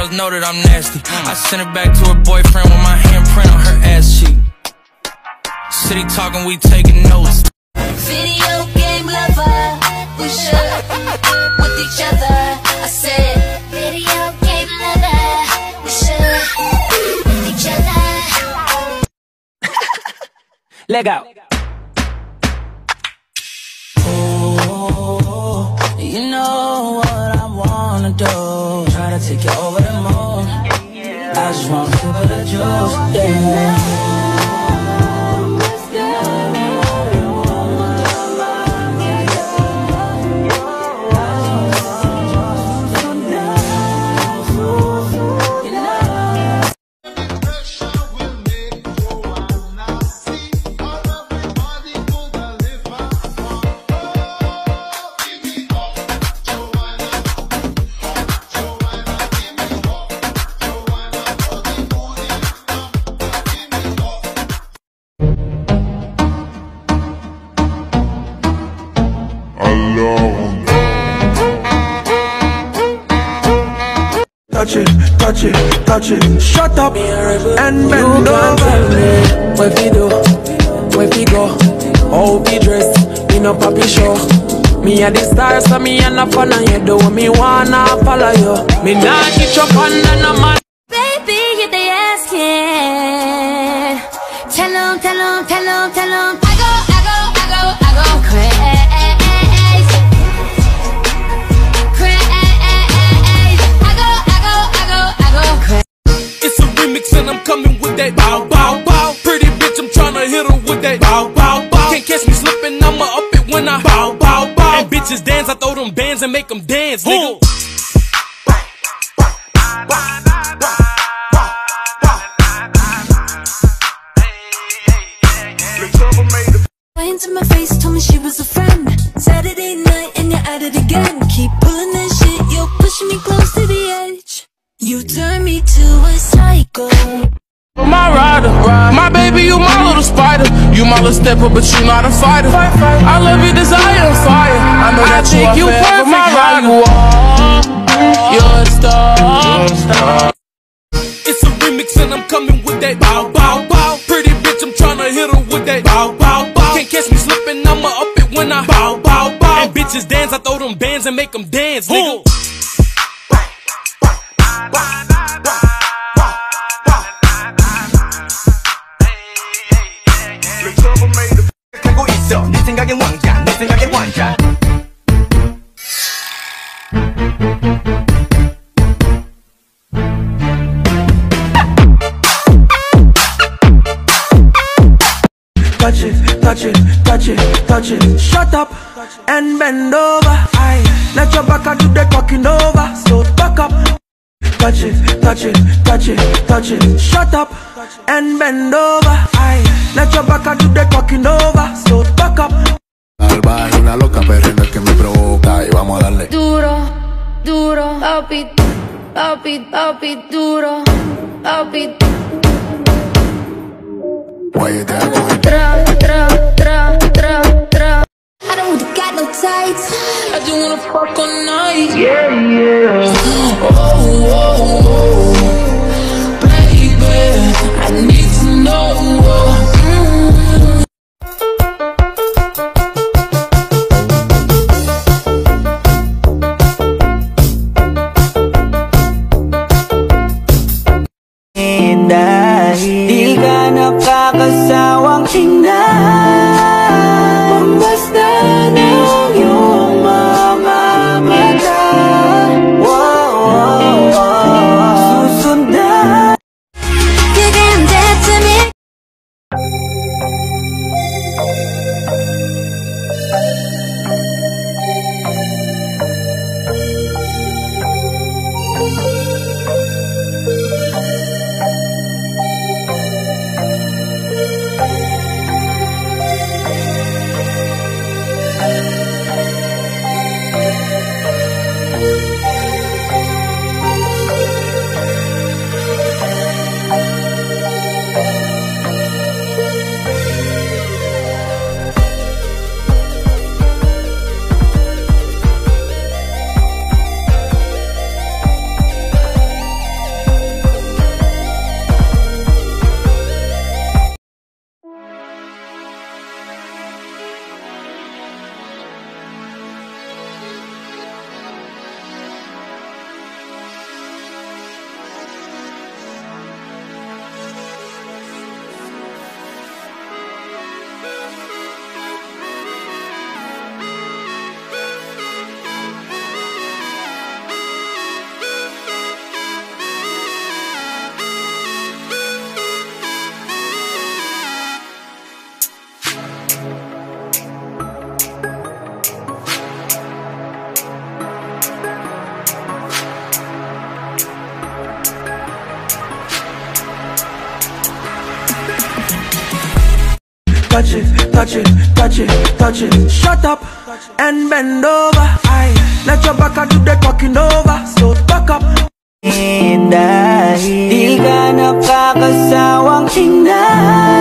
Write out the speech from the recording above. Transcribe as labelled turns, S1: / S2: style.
S1: girls know that I'm nasty. I sent it back to her boyfriend with my handprint on her ass cheek. City talking, we taking notes.
S2: Video game lover, we should with each other. I said, video game lover, we should with each other.
S3: Legal.
S1: Oh, you know what I wanna do. Try to take you over the moon. I just wanna of the juice. Yeah.
S4: Touch it, touch it, touch it. Shut up and bend over.
S3: Where we do, where we go, oh, how we dress, in a poppy show. Me a the star, so me a not fan of you. Do what me wanna follow you. Me nah get up under no man.
S2: Baby, if they asking, tell 'em, tell 'em, tell 'em, tell 'em.
S5: Throw them bands and make them dance, nigga.
S2: Went to my face, told me she was a friend. Saturday night and you're at it again. Keep pulling that shit, you're pushing me close to the edge. You turn me to a psycho.
S5: My rider, my baby, you my little spider. You my little stepper, but you not a fighter. I love your desire and fire. That bow bow bow. Pretty bitch, I'm tryna hit her with that bow bow bow. Can't catch me slipping, I'ma up it when I bow bow bow. And bitches dance, I throw them bands and make them dance, nigga.
S6: 하
S4: Touch it, touch it, touch it, touch it. Shut up and bend over. Aye. Let your back do the talking over. So back up. Touch it, touch it, touch it, touch it. Shut up and bend over. Aye. Let your back do the talking over. So back up.
S7: Salvaje, una loca perrera que me provoca y vamos a darle.
S2: Duro, duro, papi, papi, papi, duro, papi,
S7: Guayete a coger.
S2: tra, tra, tra, tra, tra. I don't really got no tights.
S3: I just wanna fuck all night. Yeah, yeah. Oh, oh, oh.
S4: touch it, touch it, touch it, touch it. Shut up and bend over. I Let your back do the talking over. So back up. Dahil di ka nakakasawang tingnan